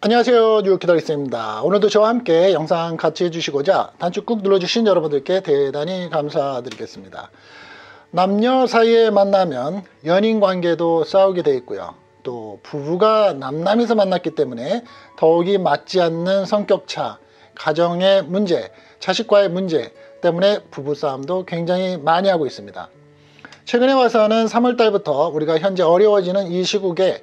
안녕하세요. 뉴욕 기다리스입니다. 오늘도 저와 함께 영상 같이 해주시고자 단축 꾹 눌러주신 여러분들께 대단히 감사드리겠습니다. 남녀 사이에 만나면 연인 관계도 싸우게 돼 있고요. 또 부부가 남남에서 만났기 때문에 더욱이 맞지 않는 성격차 가정의 문제 자식과의 문제 때문에 부부싸움도 굉장히 많이 하고 있습니다 최근에 와서는 3월달부터 우리가 현재 어려워지는 이 시국에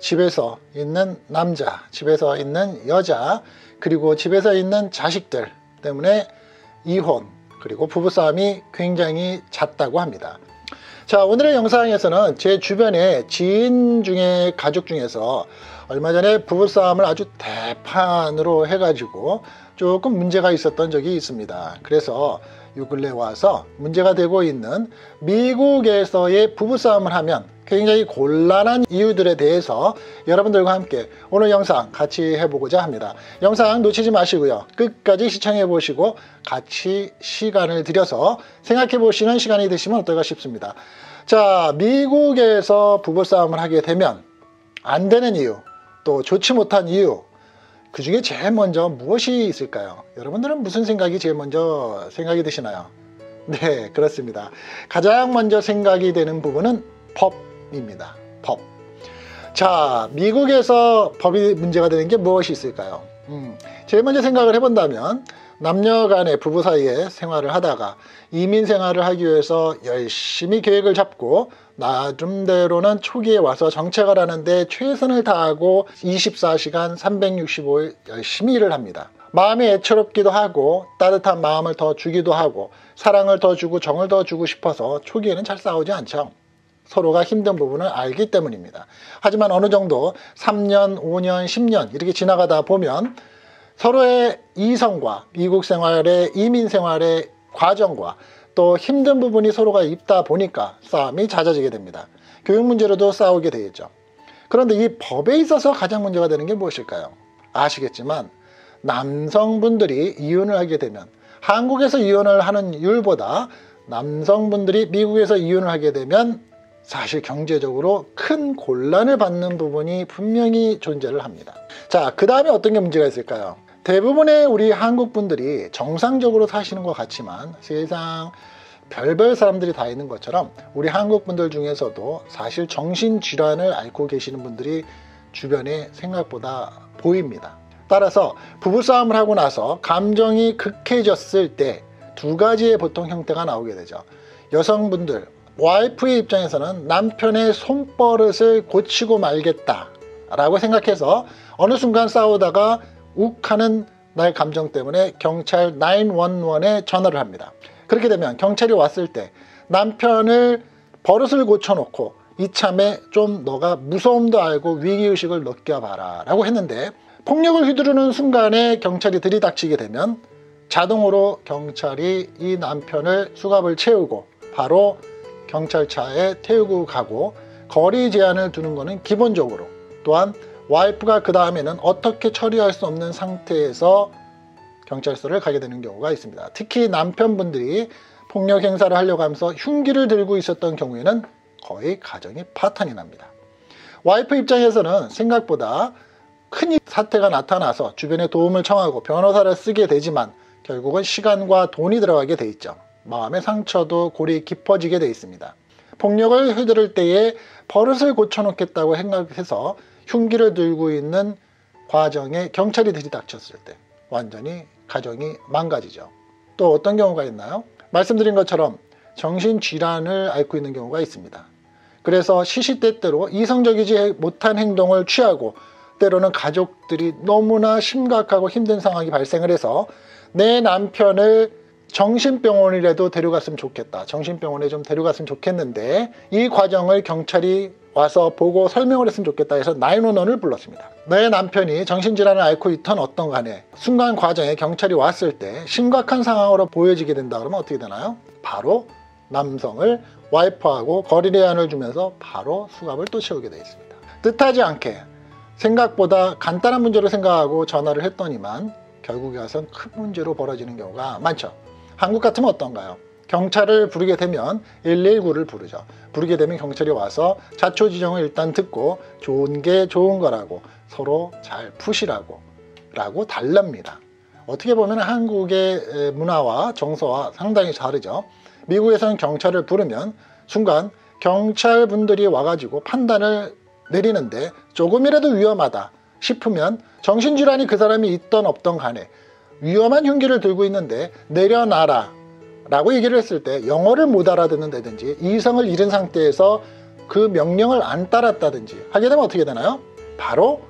집에서 있는 남자, 집에서 있는 여자, 그리고 집에서 있는 자식들 때문에 이혼, 그리고 부부싸움이 굉장히 잦다고 합니다. 자, 오늘의 영상에서는 제 주변에 지인 중에 가족 중에서 얼마 전에 부부싸움을 아주 대판으로 해가지고 조금 문제가 있었던 적이 있습니다. 그래서 요 근래 와서 문제가 되고 있는 미국에서의 부부싸움을 하면 굉장히 곤란한 이유들에 대해서 여러분들과 함께 오늘 영상 같이 해보고자 합니다. 영상 놓치지 마시고요. 끝까지 시청해 보시고 같이 시간을 들여서 생각해 보시는 시간이 되시면 어떨까 싶습니다. 자, 미국에서 부부싸움을 하게 되면 안 되는 이유, 또 좋지 못한 이유, 그 중에 제일 먼저 무엇이 있을까요? 여러분들은 무슨 생각이 제일 먼저 생각이 드시나요? 네, 그렇습니다. 가장 먼저 생각이 되는 부분은 법입니다. 법. 자, 미국에서 법이 문제가 되는 게 무엇이 있을까요? 음, 제일 먼저 생각을 해본다면 남녀 간의 부부 사이에 생활을 하다가 이민 생활을 하기 위해서 열심히 계획을 잡고 나름대로는 초기에 와서 정책을 하는데 최선을 다하고 24시간 365일 열심히 일을 합니다. 마음이 애처롭기도 하고 따뜻한 마음을 더 주기도 하고 사랑을 더 주고 정을 더 주고 싶어서 초기에는 잘 싸우지 않죠. 서로가 힘든 부분을 알기 때문입니다. 하지만 어느 정도 3년, 5년, 10년 이렇게 지나가다 보면 서로의 이성과 미국 생활의 이민 생활의 과정과 또 힘든 부분이 서로가 있다 보니까 싸움이 잦아지게 됩니다. 교육 문제로도 싸우게 되겠죠. 그런데 이 법에 있어서 가장 문제가 되는 게 무엇일까요? 아시겠지만 남성분들이 이혼을 하게 되면 한국에서 이혼을 하는 율보다 남성분들이 미국에서 이혼을 하게 되면 사실 경제적으로 큰 곤란을 받는 부분이 분명히 존재를 합니다. 자, 그 다음에 어떤 게 문제가 있을까요? 대부분의 우리 한국 분들이 정상적으로 사시는 것 같지만 세상 별별 사람들이 다 있는 것처럼 우리 한국 분들 중에서도 사실 정신질환을 앓고 계시는 분들이 주변에 생각보다 보입니다. 따라서 부부싸움을 하고 나서 감정이 극해졌을 때 두 가지의 보통 형태가 나오게 되죠. 여성분들, 와이프의 입장에서는 남편의 손버릇을 고치고 말겠다 라고 생각해서 어느 순간 싸우다가 욱하는 나의 감정 때문에 경찰 911에 전화를 합니다. 그렇게 되면 경찰이 왔을 때 남편을 버릇을 고쳐놓고 이참에 좀 너가 무서움도 알고 위기의식을 느껴봐라 라고 했는데 폭력을 휘두르는 순간에 경찰이 들이닥치게 되면 자동으로 경찰이 이 남편을 수갑을 채우고 바로 경찰차에 태우고 가고 거리 제한을 두는 것은 기본적으로 또한 와이프가 그 다음에는 어떻게 처리할 수 없는 상태에서 경찰서를 가게 되는 경우가 있습니다. 특히 남편분들이 폭력 행사를 하려고 하면서 흉기를 들고 있었던 경우에는 거의 가정이 파탄이 납니다. 와이프 입장에서는 생각보다 큰 사태가 나타나서 주변에 도움을 청하고 변호사를 쓰게 되지만 결국은 시간과 돈이 들어가게 돼 있죠. 마음의 상처도 골이 깊어지게 돼 있습니다. 폭력을 휘두를 때에 버릇을 고쳐놓겠다고 생각해서 흉기를 들고 있는 과정에 경찰이 들이닥쳤을 때 완전히 가정이 망가지죠. 또 어떤 경우가 있나요? 말씀드린 것처럼 정신질환을 앓고 있는 경우가 있습니다. 그래서 시시때때로 이성적이지 못한 행동을 취하고 때로는 가족들이 너무나 심각하고 힘든 상황이 발생을 해서 내 남편을 정신병원이라도 데려갔으면 좋겠다. 정신병원에 좀 데려갔으면 좋겠는데 이 과정을 경찰이 와서 보고 설명을 했으면 좋겠다 해서 911을 불렀습니다. 내 남편이 정신질환을 앓고 있던 어떤 간에 순간 과정에 경찰이 왔을 때 심각한 상황으로 보여지게 된다 그러면 어떻게 되나요? 바로 남성을 와이프하고 거리 제한을 주면서 바로 수갑을 또 채우게 되어 있습니다. 뜻하지 않게 생각보다 간단한 문제로 생각하고 전화를 했더니만 결국에 와서는 큰 문제로 벌어지는 경우가 많죠. 한국 같으면 어떤가요? 경찰을 부르게 되면 119를 부르죠. 부르게 되면 경찰이 와서 자초지종을 일단 듣고 좋은 게 좋은 거라고 서로 잘 푸시라고 라고 달랍니다. 어떻게 보면 한국의 문화와 정서와 상당히 다르죠. 미국에서는 경찰을 부르면 순간 경찰분들이 와가지고 판단을 내리는데 조금이라도 위험하다 싶으면 정신질환이 그 사람이 있던 없던 간에 위험한 흉기를 들고 있는데 내려놔라 라고 얘기를 했을 때 영어를 못 알아듣는다든지 이성을 잃은 상태에서 그 명령을 안 따랐다든지 하게 되면 어떻게 되나요? 바로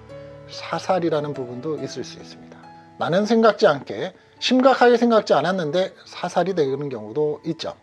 사살이라는 부분도 있을 수 있습니다. 나는 생각지 않게 심각하게 생각지 않았는데 사살이 되는 경우도 있죠.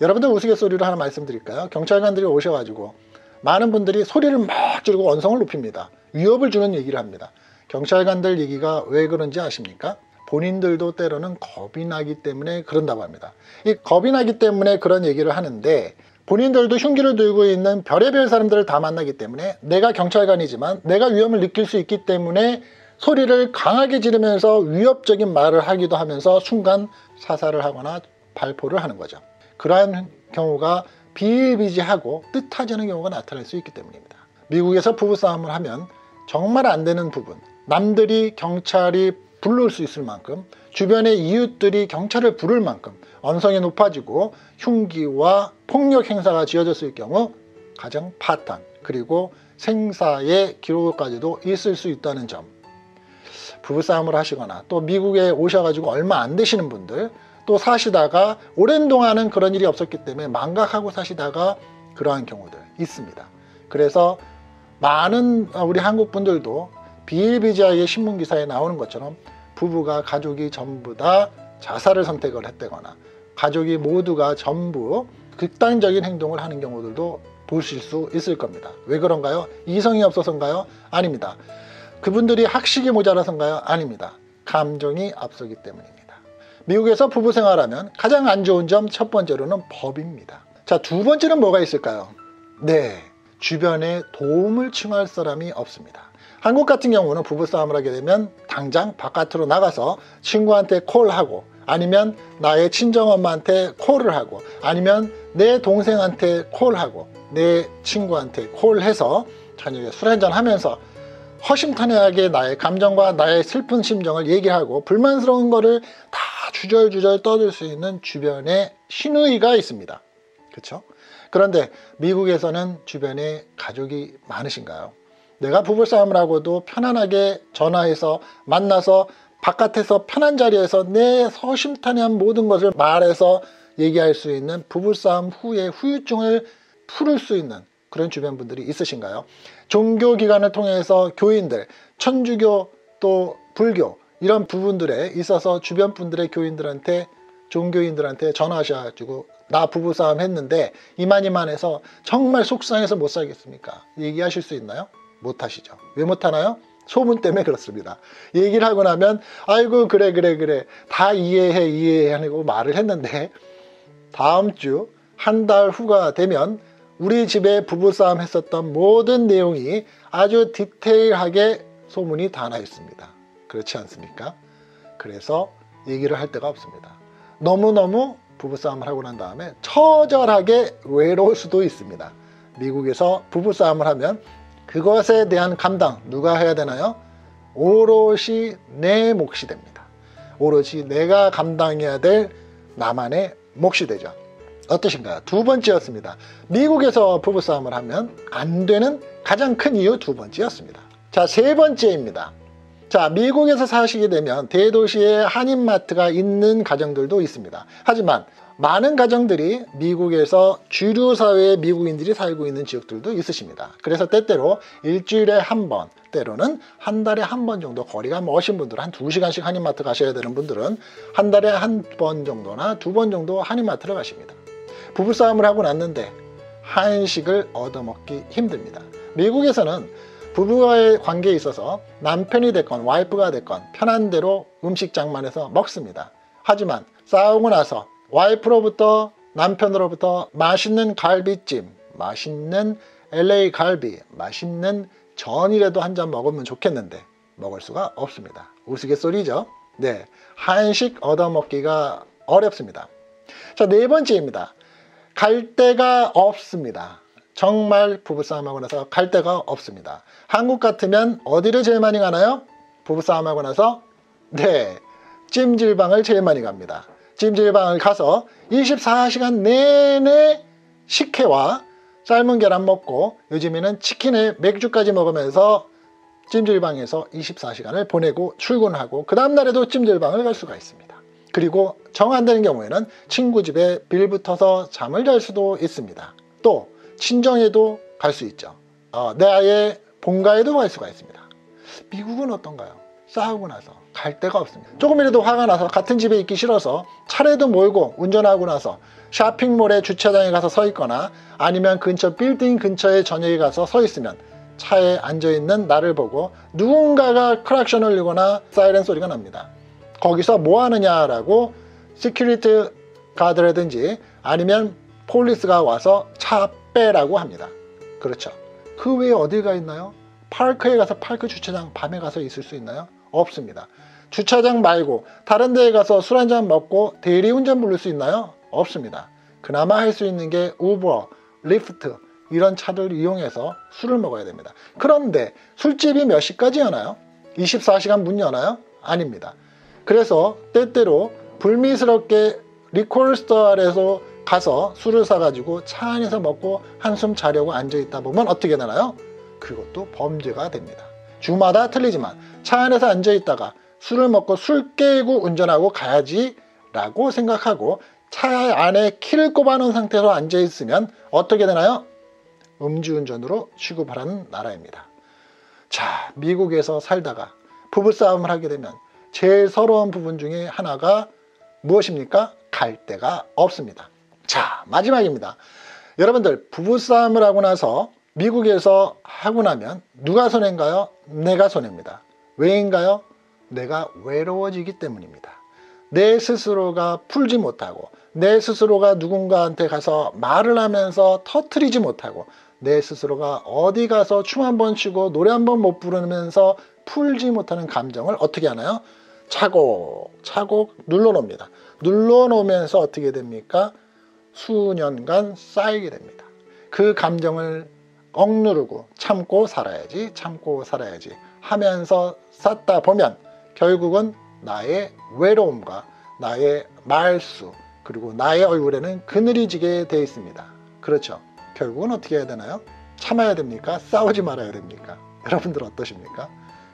여러분들 우스갯소리로 하나 말씀드릴까요? 경찰관들이 오셔가지고 많은 분들이 소리를 막 지르고 언성을 높입니다. 위협을 주는 얘기를 합니다. 경찰관들 얘기가 왜 그런지 아십니까? 본인들도 때로는 겁이 나기 때문에 그런다고 합니다. 이 겁이 나기 때문에 그런 얘기를 하는데 본인들도 흉기를 들고 있는 별의별 사람들을 다 만나기 때문에 내가 경찰관이지만 내가 위험을 느낄 수 있기 때문에 소리를 강하게 지르면서 위협적인 말을 하기도 하면서 순간 사살을 하거나 발포를 하는 거죠. 그러한 경우가 비일비재하고 뜻하지 않은 경우가 나타날 수 있기 때문입니다. 미국에서 부부싸움을 하면 정말 안 되는 부분, 남들이 경찰이 부를 수 있을 만큼 주변의 이웃들이 경찰을 부를 만큼 언성이 높아지고 흉기와 폭력 행사가 지어졌을 경우 가정 파탄 그리고 생사의 기록까지도 있을 수 있다는 점 부부싸움을 하시거나 또 미국에 오셔가지고 얼마 안 되시는 분들 또 사시다가 오랜 동안은 그런 일이 없었기 때문에 망각하고 사시다가 그러한 경우들 있습니다. 그래서 많은 우리 한국 분들도 비일비재하게 신문기사에 나오는 것처럼 부부가 가족이 전부 다 자살을 선택을 했다거나 가족이 모두가 전부 극단적인 행동을 하는 경우들도 보실 수 있을 겁니다. 왜 그런가요? 이성이 없어서인가요? 아닙니다. 그분들이 학식이 모자라서인가요? 아닙니다. 감정이 앞서기 때문입니다. 미국에서 부부 생활하면 가장 안 좋은 점 첫 번째로는 법입니다. 자, 두 번째는 뭐가 있을까요? 네, 주변에 도움을 청할 사람이 없습니다. 한국 같은 경우는 부부싸움을 하게 되면 당장 바깥으로 나가서 친구한테 콜하고 아니면 나의 친정엄마한테 콜을 하고 아니면 내 동생한테 콜하고 내 친구한테 콜해서 저녁에 술 한잔 하면서 허심탄회하게 나의 감정과 나의 슬픈 심정을 얘기하고 불만스러운 거를 다 주절주절 떠들 수 있는 주변에 신우이가 있습니다. 그렇죠? 그런데 미국에서는 주변에 가족이 많으신가요? 내가 부부싸움을 하고도 편안하게 전화해서 만나서 바깥에서 편한 자리에서 내 서심탄회한 모든 것을 말해서 얘기할 수 있는 부부싸움 후에 후유증을 풀을 수 있는 그런 주변 분들이 있으신가요? 종교기관을 통해서 교인들, 천주교 또 불교 이런 부분들에 있어서 주변 분들의 교인들한테 종교인들한테 전화하셔가지고 나 부부싸움 했는데 이만이만해서 정말 속상해서 못 살겠습니까? 얘기하실 수 있나요? 못하시죠. 왜 못하나요? 소문 때문에 그렇습니다. 얘기를 하고 나면 아이고 그래 그래 그래 다 이해해 이해해 하고 말을 했는데 다음 주 한 달 후가 되면 우리 집에 부부싸움 했었던 모든 내용이 아주 디테일하게 소문이 다 나 있습니다. 그렇지 않습니까? 그래서 얘기를 할 데가 없습니다. 너무너무 부부싸움을 하고 난 다음에 처절하게 외로울 수도 있습니다. 미국에서 부부싸움을 하면 그것에 대한 감당 누가 해야 되나요? 오롯이 내 몫이 됩니다. 오롯이 내가 감당해야 될 나만의 몫이 되죠. 어떠신가요? 두 번째였습니다. 미국에서 부부싸움을 하면 안 되는 가장 큰 이유 두 번째였습니다. 자, 세 번째입니다. 자, 미국에서 사시게 되면 대도시에 한인마트가 있는 가정들도 있습니다. 하지만 많은 가정들이 미국에서 주류 사회의 미국인들이 살고 있는 지역들도 있으십니다. 그래서 때때로 일주일에 한 번, 때로는 한 달에 한 번 정도 거리가 멀신 분들은 한 두시간씩 한인마트 가셔야 되는 분들은 한 달에 한 번 정도나 두 번 정도 한인마트를 가십니다. 부부싸움을 하고 났는데 한식을 얻어먹기 힘듭니다. 미국에서는 부부와의 관계에 있어서 남편이 됐건 와이프가 됐건 편한 대로 음식 장만해서 먹습니다. 하지만 싸우고 나서 와이프로부터 남편으로부터 맛있는 갈비찜, 맛있는 LA 갈비, 맛있는 전이라도 한 잔 먹으면 좋겠는데 먹을 수가 없습니다. 우스갯소리죠. 네, 한식 얻어먹기가 어렵습니다. 자, 네 번째입니다. 갈 데가 없습니다. 정말 부부싸움하고 나서 갈 데가 없습니다. 한국 같으면 어디를 제일 많이 가나요? 부부싸움하고 나서 네, 찜질방을 제일 많이 갑니다. 찜질방을 가서 24시간 내내 식혜와 삶은 계란 먹고 요즘에는 치킨에 맥주까지 먹으면서 찜질방에서 24시간을 보내고 출근하고 그 다음날에도 찜질방을 갈 수가 있습니다. 그리고 정 안 되는 경우에는 친구 집에 빌 붙어서 잠을 잘 수도 있습니다. 또 친정에도 갈 수 있죠. 어, 내 아이의 본가에도 갈 수가 있습니다. 미국은 어떤가요? 싸우고 나서 갈 데가 없습니다. 조금이라도 화가 나서 같은 집에 있기 싫어서 차례도 몰고 운전하고 나서 쇼핑몰에 주차장에 가서 서 있거나 아니면 근처 빌딩 근처에 저녁에 가서 서 있으면 차에 앉아 있는 나를 보고 누군가가 크락션을 울리거나 사이렌 소리가 납니다. 거기서 뭐 하느냐라고 security guard라든지 아니면 police가 와서 차 빼라고 합니다. 그렇죠. 그 외에 어딜 가 있나요? park에 가서 park 주차장 밤에 가서 있을 수 있나요? 없습니다. 주차장 말고 다른 데에 가서 술 한잔 먹고 대리운전 부를 수 있나요? 없습니다. 그나마 할 수 있는 게 우버, 리프트 이런 차를 이용해서 술을 먹어야 됩니다. 그런데 술집이 몇 시까지 여나요? 24시간 문 여나요? 아닙니다. 그래서 때때로 불미스럽게 리콜스터 아래서 가서 술을 사가지고 차 안에서 먹고 한숨 자려고 앉아있다 보면 어떻게 되나요? 그것도 범죄가 됩니다. 주마다 틀리지만 차 안에서 앉아있다가 술을 먹고 술 깨고 운전하고 가야지 라고 생각하고 차 안에 키를 꼽아놓은 상태로 앉아있으면 어떻게 되나요? 음주운전으로 취급하라는 나라입니다. 자, 미국에서 살다가 부부싸움을 하게 되면 제일 서러운 부분 중에 하나가 무엇입니까? 갈 데가 없습니다. 자, 마지막입니다. 여러분들, 부부싸움을 하고 나서 미국에서 하고 나면 누가 손해인가요? 내가 손해입니다. 왜인가요? 내가 외로워지기 때문입니다. 내 스스로가 풀지 못하고 내 스스로가 누군가한테 가서 말을 하면서 터트리지 못하고 내 스스로가 어디 가서 춤 한 번 추고 노래 한 번 못 부르면서 풀지 못하는 감정을 어떻게 하나요? 차곡차곡 눌러놓습니다. 눌러놓으면서 어떻게 됩니까? 수년간 쌓이게 됩니다. 그 감정을 억누르고 참고 살아야지 참고 살아야지 하면서 쌓다 보면 결국은 나의 외로움과 나의 말수 그리고 나의 얼굴에는 그늘이 지게 되어 있습니다. 그렇죠. 결국은 어떻게 해야 되나요? 참아야 됩니까? 싸우지 말아야 됩니까? 여러분들 어떠십니까?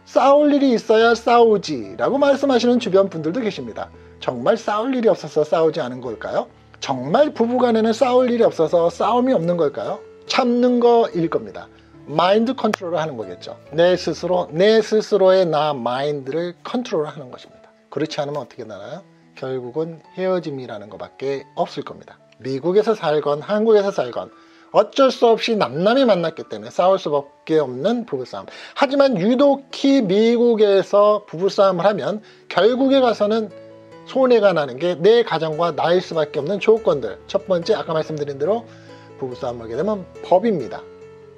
싸울 일이 있어야 싸우지 라고 말씀하시는 주변 분들도 계십니다. 정말 싸울 일이 없어서 싸우지 않은 걸까요? 정말 부부간에는 싸울 일이 없어서 싸움이 없는 걸까요? 참는 거일 겁니다. 마인드 컨트롤을 하는 거겠죠. 내 스스로, 내 스스로의 나 마인드를 컨트롤 하는 것입니다. 그렇지 않으면 어떻게 되나요? 결국은 헤어짐이라는 것밖에 없을 겁니다. 미국에서 살건 한국에서 살건 어쩔 수 없이 남남이 만났기 때문에 싸울 수밖에 없는 부부싸움. 하지만 유독히 미국에서 부부싸움을 하면 결국에 가서는 손해가 나는 게 내 가정과 나일 수밖에 없는 조건들. 첫 번째 아까 말씀드린 대로 부부싸움 하게 되면 법입니다.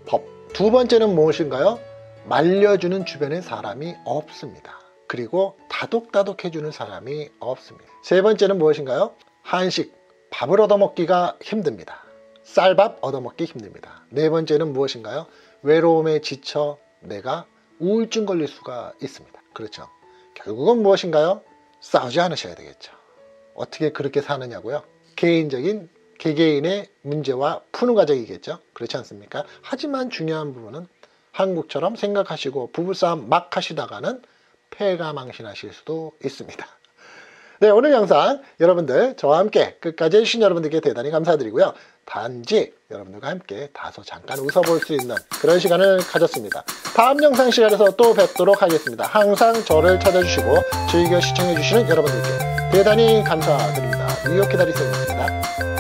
법. 두 번째는 무엇인가요? 말려주는 주변에 사람이 없습니다. 그리고 다독다독 해주는 사람이 없습니다. 세 번째는 무엇인가요? 한식, 밥을 얻어먹기가 힘듭니다. 쌀밥 얻어먹기 힘듭니다. 네 번째는 무엇인가요? 외로움에 지쳐 내가 우울증 걸릴 수가 있습니다. 그렇죠. 결국은 무엇인가요? 싸우지 않으셔야 되겠죠. 어떻게 그렇게 사느냐고요? 개인적인 개개인의 문제와 푸는 과정이겠죠. 그렇지 않습니까? 하지만 중요한 부분은 한국처럼 생각하시고 부부싸움 막 하시다가는 폐가 망신하실 수도 있습니다. 네, 오늘 영상 여러분들 저와 함께 끝까지 해주신 여러분들께 대단히 감사드리고요. 단지 여러분들과 함께 다소 잠깐 웃어볼 수 있는 그런 시간을 가졌습니다. 다음 영상 시간에서 또 뵙도록 하겠습니다. 항상 저를 찾아주시고 즐겨 시청해주시는 여러분들께 대단히 감사드립니다. 뉴욕 기다리겠습니다.